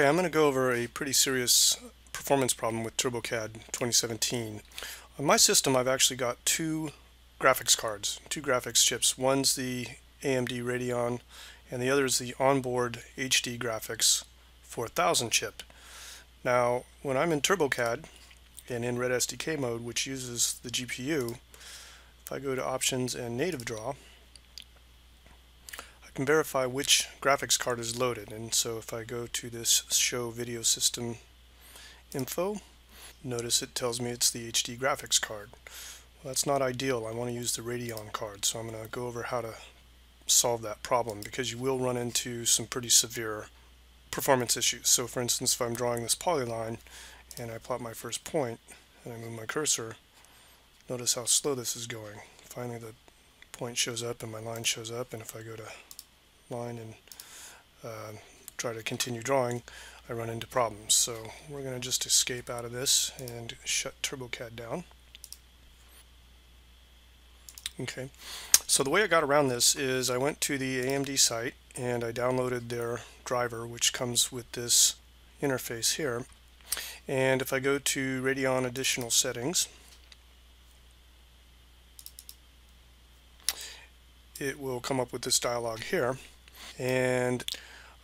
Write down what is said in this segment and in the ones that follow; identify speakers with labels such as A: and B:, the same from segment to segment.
A: Okay, I'm going to go over a pretty serious performance problem with TurboCAD 2017. On my system, I've actually got two graphics cards, two graphics chips. One's the AMD Radeon, and the other is the onboard HD graphics 4000 chip. Now, when I'm in TurboCAD and in Red SDK mode, which uses the GPU, if I go to Options and Native Draw, I can verify which graphics card is loaded and so if I go to this show video system info notice it tells me it's the HD graphics card. Well, that's not ideal. I want to use the Radeon card so I'm going to go over how to solve that problem because you will run into some pretty severe performance issues. So for instance if I'm drawing this polyline and I plot my first point and I move my cursor notice how slow this is going. Finally the point shows up and my line shows up and if I go to line and uh, try to continue drawing, I run into problems. So we're going to just escape out of this and shut TurboCAD down. Okay, so the way I got around this is I went to the AMD site and I downloaded their driver which comes with this interface here. And if I go to Radeon Additional Settings, it will come up with this dialog here and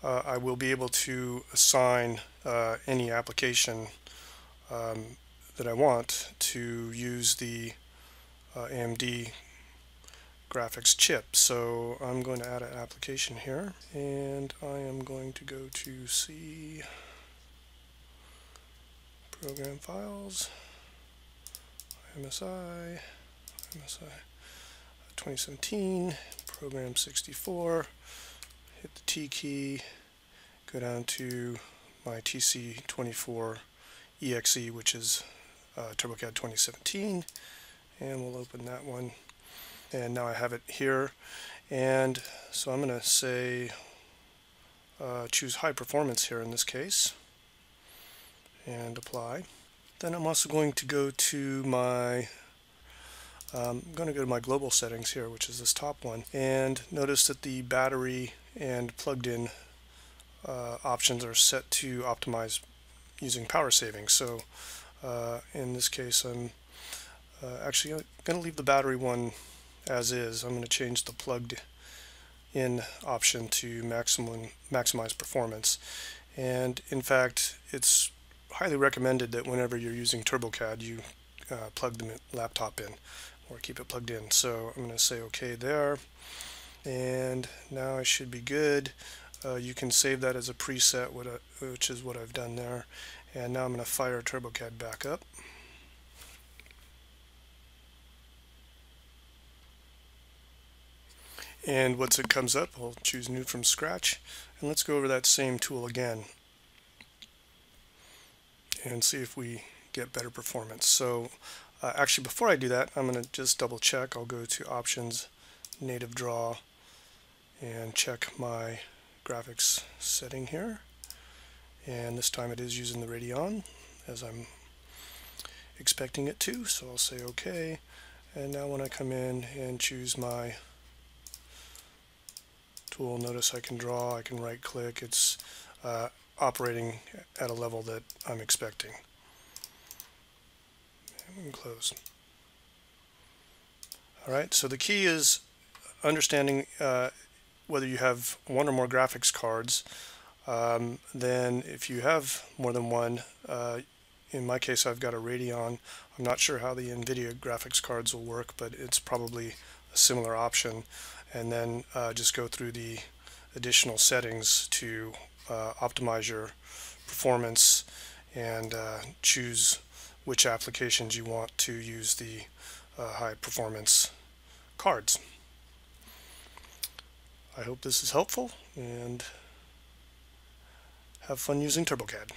A: uh, I will be able to assign uh, any application um, that I want to use the uh, AMD graphics chip. So I'm going to add an application here and I am going to go to C program files MSI MSI 2017 program 64 hit the T key, go down to my TC24 EXE, which is uh, TurboCAD 2017, and we'll open that one. And now I have it here, and so I'm going to say uh, choose high performance here in this case, and apply. Then I'm also going to go to my um, I'm going to go to my global settings here, which is this top one, and notice that the battery and plugged in uh, options are set to optimize using power saving. So uh, in this case, I'm uh, actually going to leave the battery one as is. I'm going to change the plugged in option to maximum maximize performance. And in fact, it's highly recommended that whenever you're using TurboCAD, you uh, plug the laptop in or keep it plugged in. So I'm going to say OK there and now I should be good. Uh, you can save that as a preset, which is what I've done there. And now I'm going to fire TurboCAD back up. And once it comes up, I'll choose New from Scratch. And let's go over that same tool again and see if we get better performance. So uh, actually, before I do that, I'm going to just double check. I'll go to Options, Native Draw, and check my graphics setting here. And this time it is using the Radeon as I'm expecting it to so I'll say OK and now when I come in and choose my tool notice I can draw I can right click it's uh, operating at a level that I'm expecting. And close. Alright so the key is understanding uh, whether you have one or more graphics cards, um, then if you have more than one, uh, in my case I've got a Radeon. I'm not sure how the NVIDIA graphics cards will work, but it's probably a similar option. And then uh, just go through the additional settings to uh, optimize your performance and uh, choose which applications you want to use the uh, high performance cards. I hope this is helpful and have fun using TurboCAD.